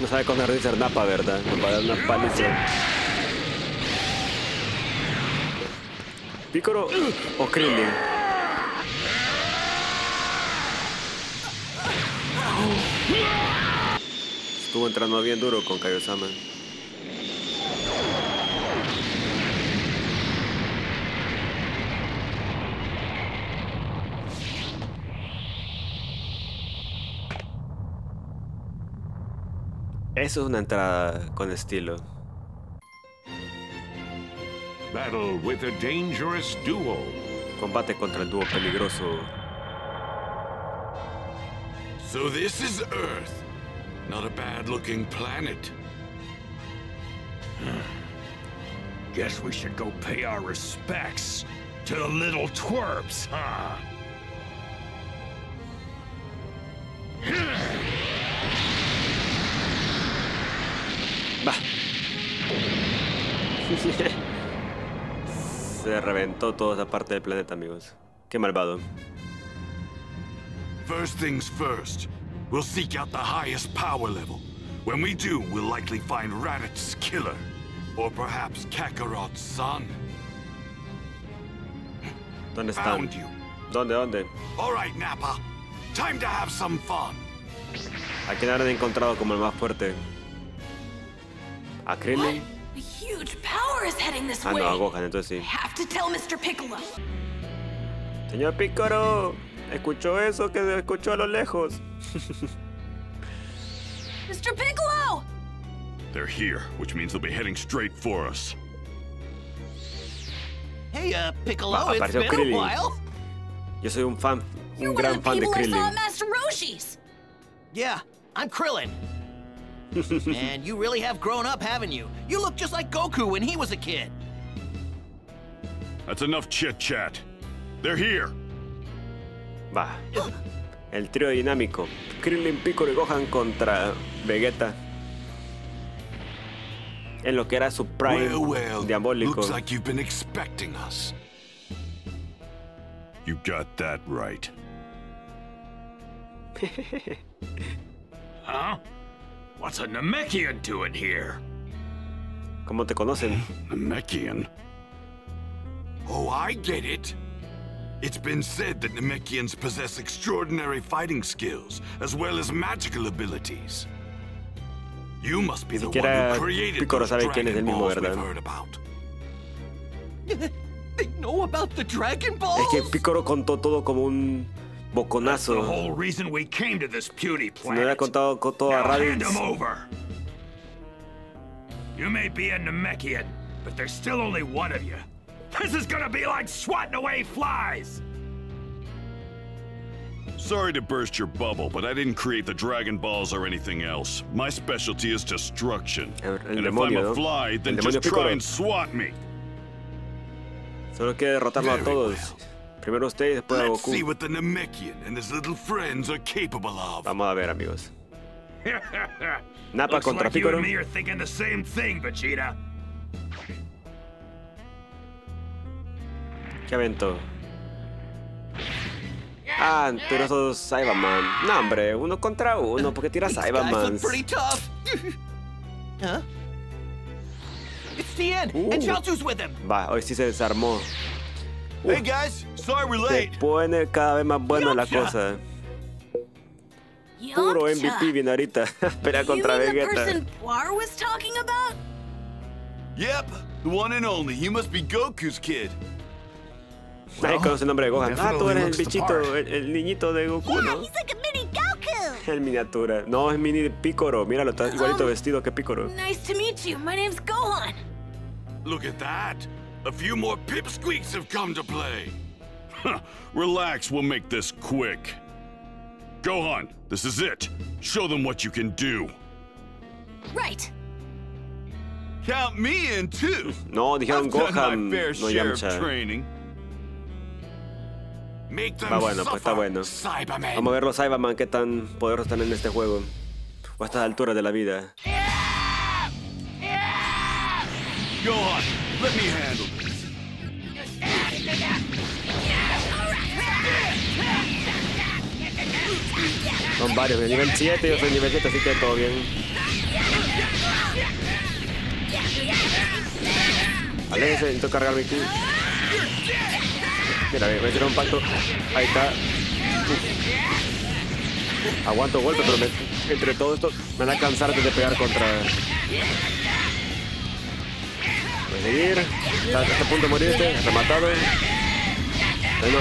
No sabe con ser Napa, ¿verdad? Nos va a dar una paliza. Pícoro o Krillin. Estuvo entrando bien duro con Kaiosama. Eso es una entrada con estilo. Battle with a dangerous duo. Combate contra el dúo peligroso. So this is Earth. Not a bad-looking planet. Guess we should go pay our respects to the little twerps, huh? Se reventó toda esa parte del planeta, amigos. Qué malvado. First things first. We'll seek out the highest power level. When we do, we'll likely find Raditz' killer. Or perhaps Kakarot's son. ¿Dónde están? ¿Dónde, dónde? All right, Nappa. Time to have some fun. ¿A quién habrán encontrado como el más fuerte? ¿A Krillin? A huge power is heading this Ah, way. no, a Gohan, entonces sí. I have to tell Mr. Piccolo. Señor Pícoro, ¿escuchó eso que escuchó a lo lejos? Mr. Piccolo! They're here, which means they'll be heading straight for us. Hey, uh, Piccolo, Ah, it's apareció been a while. Yo soy un fan, You're un one of gran the fan de people I saw Krillin. at Master Roshi's. Yeah, I'm Krillin. and you really have grown up, haven't you? You look just like Goku when he was a kid. That's enough chit-chat. They're here. Va. El trío dinámico. Krillin, Piccolo y Gohan contra Vegeta. En lo que era su prime Well, well, diabólico. looks like you've been expecting us. You got that right. Huh? What's a Namekian doing here? ¿Cómo te conocen? Namekian? Oh, I get it. It's been said that Namekians possess extraordinary fighting skills, as well as magical abilities. You must be the one siquiera who created Piccolo those sabe quién es el Dragon mismo, Balls we've heard about. They know about the Dragon Balls? Es que Piccolo contó todo como un That's the boconazo. whole reason we came to this puny Si no hubiera planet. contado con todo a Now hand Raditz, him over. You may be a Namekian, but there's still only one of you. This is gonna be like swatting away flies. Sorry to burst your bubble, but I didn't create the Dragon Balls or anything else. My specialty is destruction. El- el and if I'm a fly, then just demonio Piccolo. try and swat me. solo quiere derrotarlo a Very todos. Primero usted y después a Let's see Goku. what the Namekian and his little friends are capable of. Vamos a ver, amigos. Looks contra Piccolo. and me are thinking the same thing, Vegeta. ¿Qué aventó? Ah, pero esos Cyberman. No, hombre, uno contra uno. ¿Por qué tiras These guys look Cyberman? pretty tough. huh? It's Tien, Ooh. and Chaozu's with him. Va, hoy sí se desarmó. Hey guys, Se pone cada vez más buena la cosa. Puro. MVP viene ahorita. Pelea contra Vegeta. person Poir was talking about? Yep, the one and only. You must be Goku's kid. Nadie conoce el nombre de Gohan. Ah, tú eres el bichito, el, el niñito de Goku, ¿no? like a mini Goku. El miniatura. No, es mini Picoro. Míralo, está igualito Um, vestido que Picoro. Nice to meet you. My name's Gohan. Look at that. A few more pipsqueaks have come to play. Relax, we'll make this quick. Gohan, this is it. Show them what you can do. Right. Count me in too. No, dijeron I've done Gohan, my fair no share of Yamcha. training. Make them Va bueno, pues está bueno. Vamos a ver los Cyberman qué tan poderosos están en este juego. O a estas alturas de la vida. Gohan, let me handle this. Son varios, de nivel 7, yo soy nivel 7, así que todo bien. Aléjese, necesito cargar mi ki. Mira, me tirar un pacto. Ahí está. Aguanto golpe, pero entre todo esto me van a cansar de pegar contra. Voy a seguir. Está a punto de morirte. Rematado. Bueno,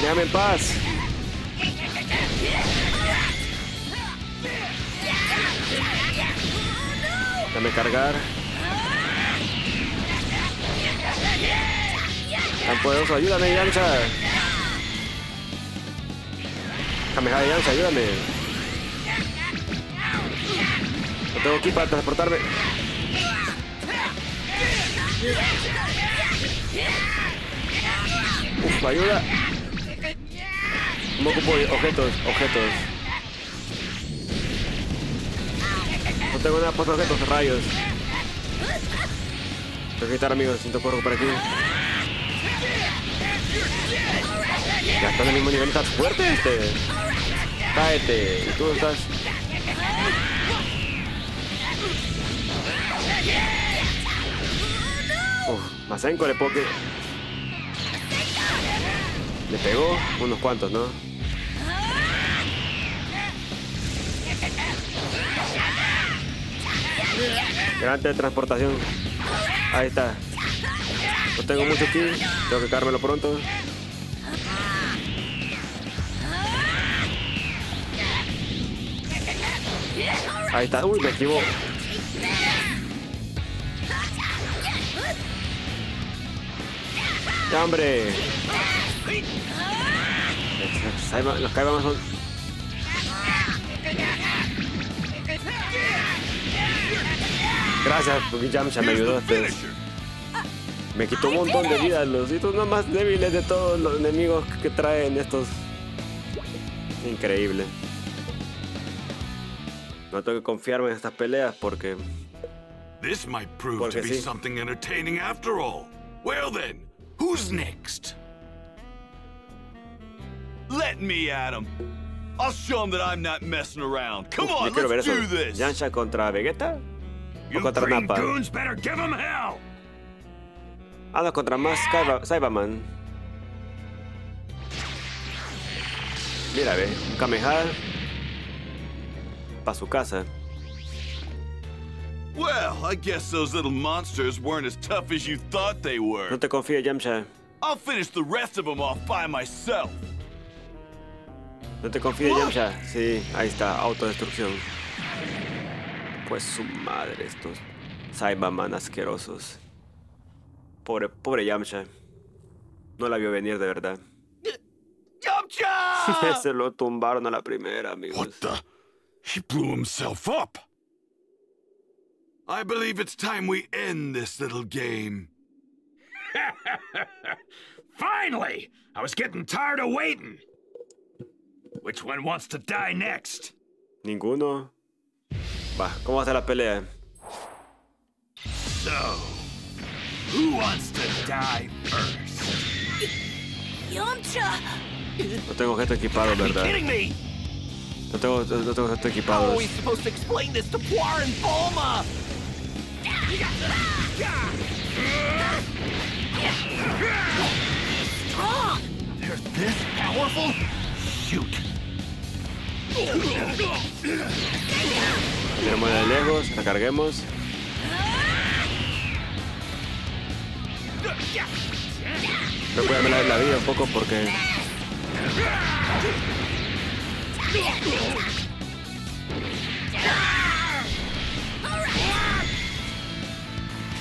déjame en paz. Déjame cargar. Tan poderoso, ayúdame, Yamcha. Kamehameha Yamcha, ayúdame. No tengo aquí para transportarme. Uf, ayuda. No ocupo objetos, objetos. Tengo nada para objetos, rayos. Tengo que quitar amigos, siento corro por aquí. Ya está en el mismo nivel, estás fuerte este. Cáete, y tú estás. Uf, Masenko le que- Le pegó unos cuantos, ¿no? Gran transportación. Ahí está. No tengo mucho aquí. Tengo que cármelo pronto. Ahí está. Uy, me equivoco. ¡Ya, hombre! Los Kaibamas son... Gracias, porque Yamcha me ayudó. este. Me quitó un montón de vida. Los hitos no más débiles de todos los enemigos que traen estos. Increíble. No tengo que confiarme en estas peleas porque... This might prove Porque to be sí. something entertaining after all. Well then, who's next? Let me at him. I'll show him that I'm not messing around. Come on, let's do this. Yamcha contra Vegeta. O contra Nappa. Ah, no, contra más Cyberman. Mira, ve. Un Kamehameha. Pa' su casa. Well, I guess those little monsters weren't as tough as you thought they were. No te confíes, Yamcha. I'll finish the rest of them off by myself. No te confíes, Yamcha. Sí, ahí está. Autodestrucción. Pues su madre, estos Cyberman asquerosos. Pobre, pobre Yamcha. No la vio venir de verdad. Yamcha! Se lo tumbaron a la primera, amigos. What the? He blew himself up. I believe it's time we end this little game. Finally! I was getting tired of waiting. Which one wants to die next? Ninguno. Va, ¿cómo va a ser la pelea? So, who wants to die first? Yamcha! No tengo objeto equipado, ¿verdad? No tengo, no tengo objeto How equipado. are we supposed to explain this to Puar and Bulma? Strong! They're this powerful? Shoot. Tenemos de lejos, recarguemos. Me voy a la, vida un poco porque.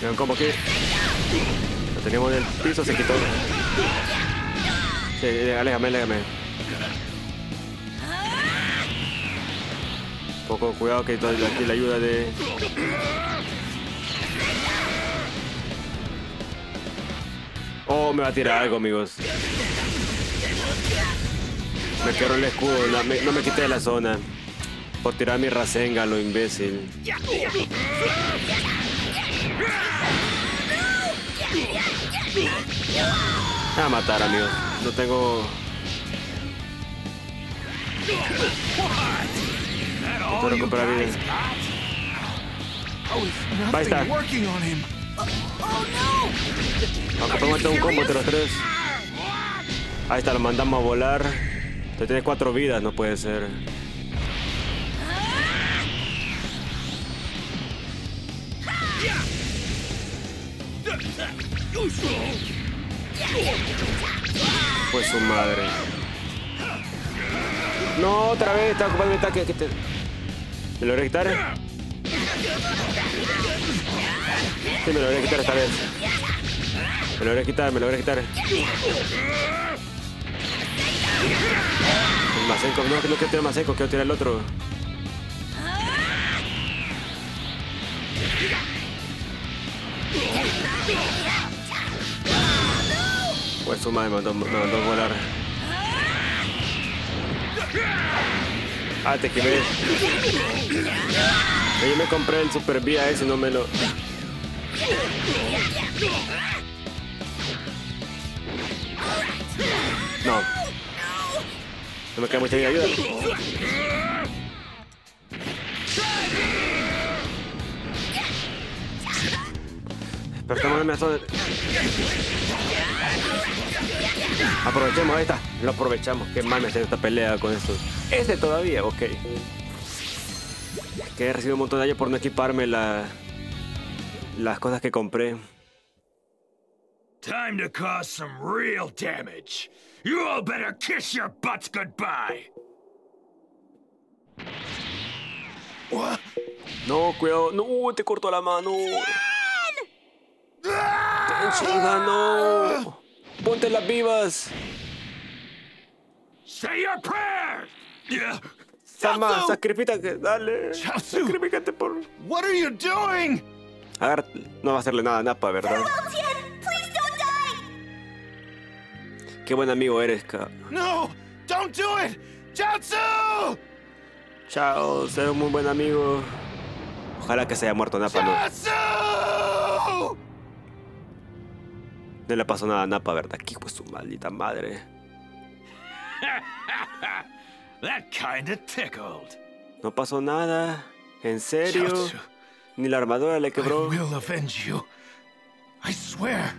Vean como que. Lo teníamos en el piso, se quitó. Sí, aléjame, aléjame. Poco cuidado que aquí la ayuda de. Oh, me va a tirar algo, amigos. Me quedó el escudo, no me, no quité de la zona. Por tirar mi Rasengan, lo imbécil. A matar, amigos. No tengo. That Esto all you recupera vida. him. Oh no! Aunque meter un combo entre los tres. Ahí está, lo mandamos a volar. Tú tienes cuatro vidas, no puede ser. Pues su madre. No, otra vez, está ocupando mi ataque. que te- ¿Me lo voy a quitar? Sí, me lo voy a quitar esta vez. Me lo voy a quitar, me lo voy a quitar. El Masenko, no, que no quiero tirar Masenko, quiero tirar el otro. Pues su madre me mandó, me mandó volar. Ah, te quemé. Yo me compré el Super Vía ese no me lo... No. No me queda mucha ayuda. Estamos zona. Aprovechemos, está. Lo aprovechamos. Qué mal me está esta pelea con esto. Este todavía, ok. Que he recibido un montón de daño por no equiparme la, las cosas que compré. Time to cause some real damage. You all better kiss your butts goodbye. No, cuidado. No, te cortó la mano. Tenshinhan, no. Ponte las vivas. Say your prayers. Yeah. Sama, sacrifícate, dale. Chaozu. Sacrifícate por. What are you doing? Agar... No va a hacerle nada a Napa, ¿verdad? Well, Tien, please don't die! Qué buen amigo eres, Ka. No! Don't do it! Jatsu! Chao, ser un muy buen amigo. Ojalá que se haya muerto Napa, ¿no? Jatsu! No le pasó nada a Napa, ¿verdad? ¿Qué fue su maldita madre? That kinda tickled. No pasó nada. ¿En serio? Ni la armadura le I quebró. will avenge you. I swear.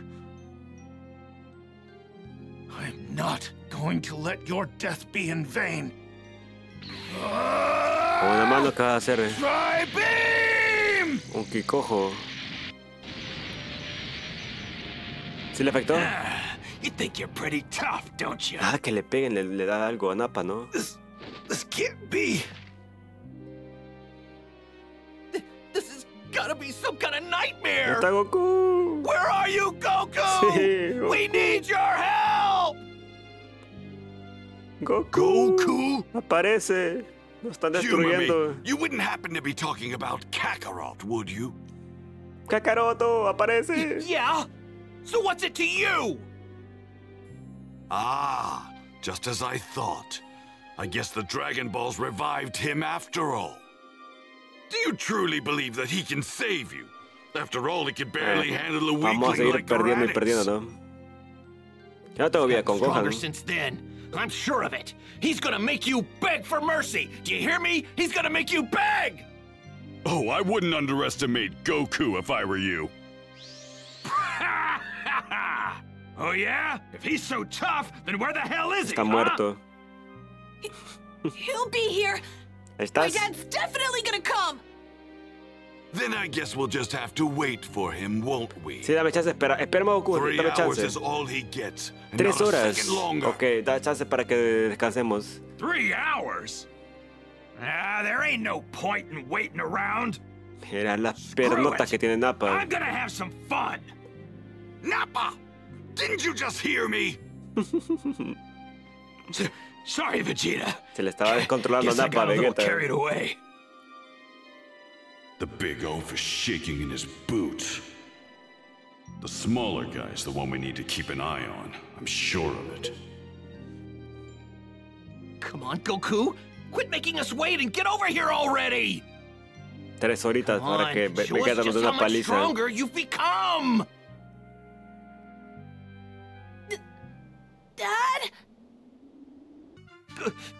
I'm not going to let your death be in vain. Con una mano que vas a hacer. Un Kikojo. ¿Sí le afectó? Ah, you think you're pretty tough, don't you? Nada que le peguen, le, le da algo a Napa, ¿no? This, this can't be. This has gotta be some kind of nightmare! ¡Está Goku! Where are you, Goku? Sí. We need your help! ¡Goku! Goku? ¡Aparece! ¡Nos están destruyendo! You wouldn't happen to be talking about Kakarot, would you? ¡Kakaroto! ¡Aparece! Yeah? So what's it to you? Ah, just as I thought. I guess the Dragon Balls revived him after all. Do you truly believe that he can save you? After all, he could barely Eh, handle a Vamos a weakling seguir like perdiendo y Raditz. perdiendo, ¿no? Yo no tengo vida con Stronger Gohan. since then. I'm sure of it. He's gonna make you beg for mercy. Do you hear me? He's gonna make you beg! Oh, I wouldn't underestimate Goku if I were you. Oh yeah? If he's so tough, then where the hell is he? Está huh? muerto. He'll be here! My ¿Estás? dad's definitely gonna come! Then I guess we'll just have to wait for him, won't we? Sí, dame chance, espera. Espera, Goku, Three dame hours chance. is all he gets. Tres horas. Ok, da chance para que descansemos. Three hours? Ah, there ain't no point in waiting around. Eran las pernotas que tiene Napa. I'm gonna have some fun. Nappa! Didn't you just hear me? Sorry, Vegeta. Se le estaba descontrolando a Guess I Napa got a a little Vegeta. carried away. The big oaf is shaking in his boots. The smaller guy's the one we need to keep an eye on. I'm sure of it. Come on, Goku. Quit making us wait and get over here already! Tres horitas Come para que on, Ve- show us Vegeta nos just dé how una much paliza. stronger you've become! Dad?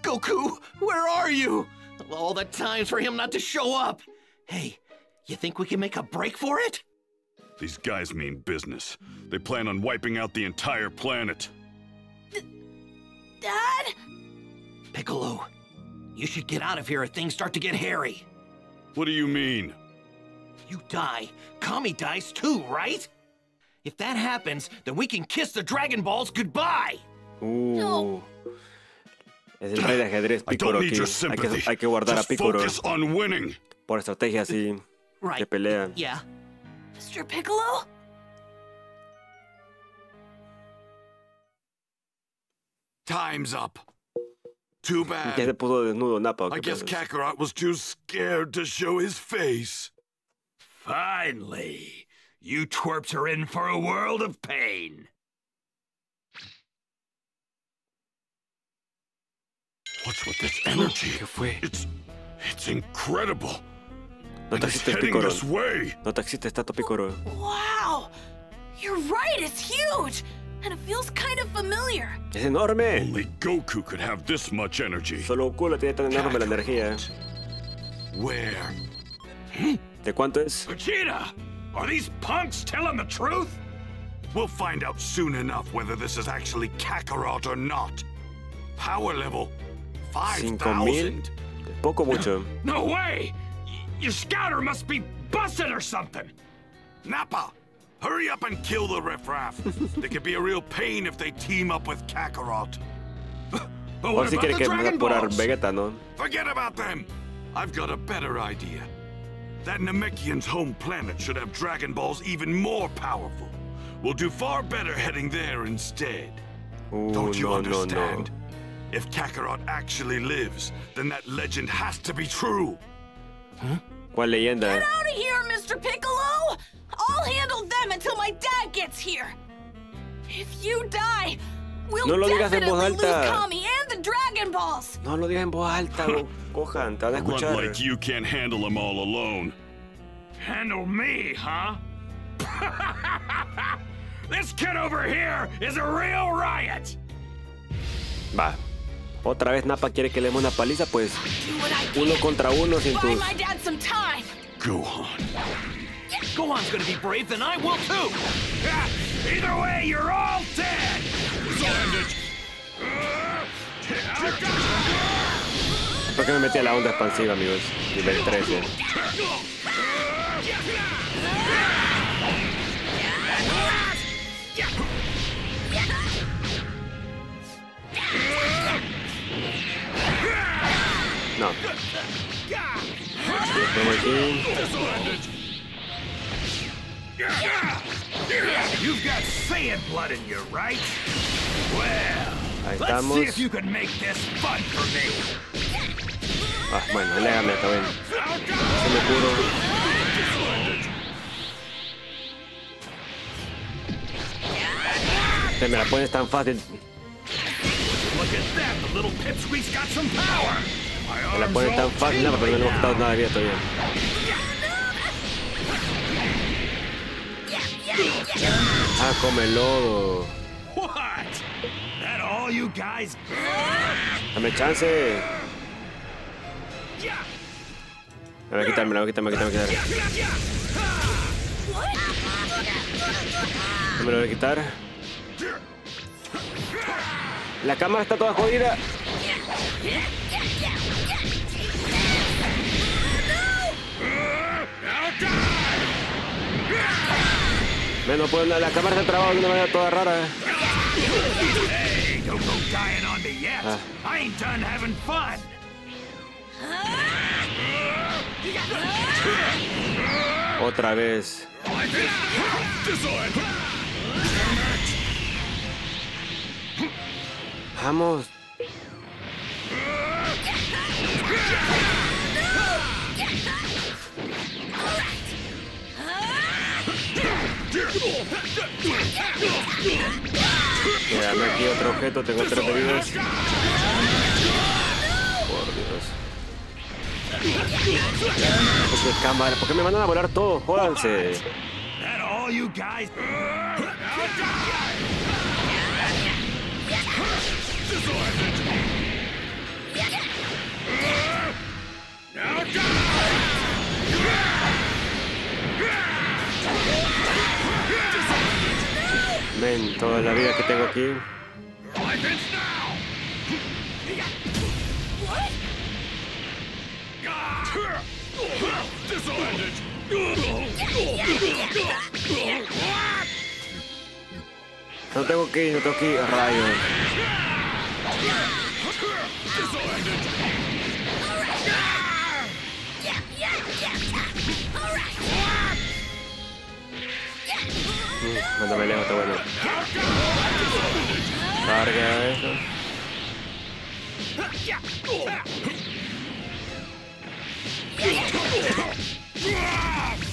Goku, where are you? All the times for him not to show up. Hey, you think we can make a break for it? These guys mean business. They plan on wiping out the entire planet. Dad? Piccolo, you should get out of here if things start to get hairy. What do you mean? You die, Kami dies too, right? If that happens, then we can kiss the Dragon Balls goodbye. Uh. Es el rey de ajedrez, I Piccolo don't aquí. need your Hay sympathy. que, hay que guardar a Just Piccolo focus on winning. por estrategia así Right. que pelea. Yeah. Mr. Piccolo? Time's up. Too Ya se bad. puso desnudo Nappa. I guess? Kakarot was too scared to show his face. Finally, you twerps are in for a world of pain. What's with this energy? ¿Qué fue? It's it's incredible. No te And it's heading this way. No te existe esta Piccolo. Wow! You're right, it's huge! And it feels kind of familiar. Es enorme. Only Goku could have this much energy. Solo Goku tiene tan enorme la energía. Where? ¿De cuánto es? Vegeta, are these punks telling the truth? We'll find out soon enough whether this is actually Kakarot or not. Power level ¿Cinco mil? 5,000. Poco mucho. No way! Your scouter must be busted or something. Nappa, hurry up and kill the riffraff. they could be a real pain if they team up with Kakarot. But what about the Dragon Balls? Vegeta, ¿no? Forget about them. I've got a better idea. That Namekian's home planet should have Dragon Balls even more powerful. We'll do far better heading there instead. Uh, Don't you no, no, no. understand? If Kakarot actually lives, then that legend has to be true. Huh? ¿Cuál leyenda? Get out of here, Mr. Piccolo! I'll handle them until my dad gets here. If you die, we'll No lo digas en voz definitely lose alta. Kami and the Dragon Balls. No lo digas en voz alta, Gohan, te van a escuchar. like you can't handle them all alone. Handle me, huh? this kid over here is a real riot! Va. Otra vez Nappa quiere que le demos una paliza, pues uno contra uno sin tus... Gohan. Gohan's gonna be brave, then I will too. Ah, Either way, you're all dead! ¿Por qué me metí a la onda expansiva, amigos? Nivel 13. No. You've got Saiyan blood in you, right? Ahí estamos. Ah, bueno, léame, está bien. Se me curo. Te me la pones tan fácil. Me la pones tan fácil, no, pero no le hemos quitado nada de vida todavía. Ah, come lodo. All you chance. Me voy a quitar, me voy a quitar, me voy a me la voy a quitar. La voy a quitar. La cámara está toda jodida. Menos pues la, la cámara está trabada de una manera toda rara. Hey, don't go dying on me yet. Ah. I ain't done having fun. Otra vez. Vamos. Dame aquí otro objeto, tengo tres pedidos. Por Dios. ¿Por qué cámara? ¿Por qué me mandan a volar todo? Jódanse. Toda la vida que tengo aquí. No tengo que ir, no tengo. Rayos. Mm, Mándame lejos, está bueno. Carga eso.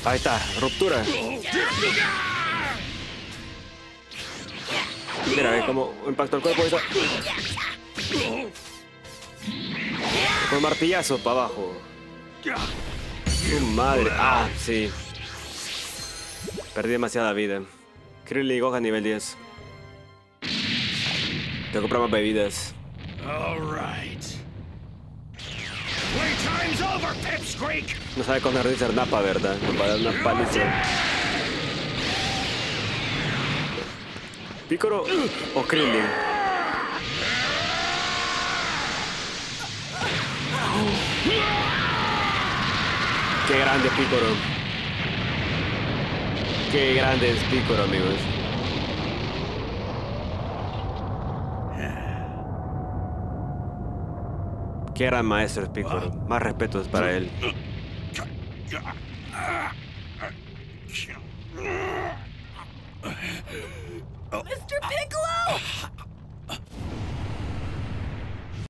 Ahí está, ruptura. Mira, ve cómo impactó el cuerpo. Con martillazo para abajo. Madre. Ah, sí. Perdí demasiada vida. Krillin y Gohan nivel 10. Tengo que comprar más bebidas. All right. Playtime's over, Pipsqueak! No sabe con ser Napa, ¿verdad? Nos va a dar una paliza. ¿Picoro o Krillin? Qué grande Picoro. Qué grande es Picoro, amigos. Qué gran maestro es Picoro. Más respetos para él. Mr. Piccolo!